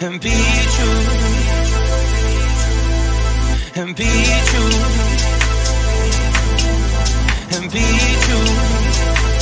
and be true. And be true. And be true.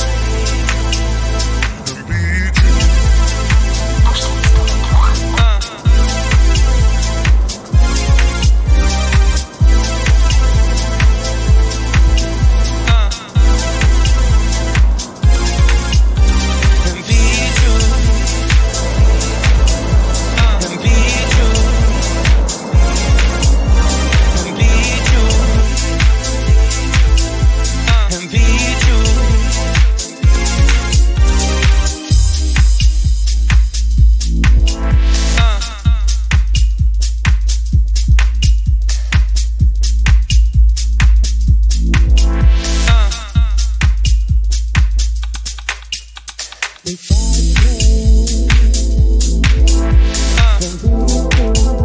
If I can, uh.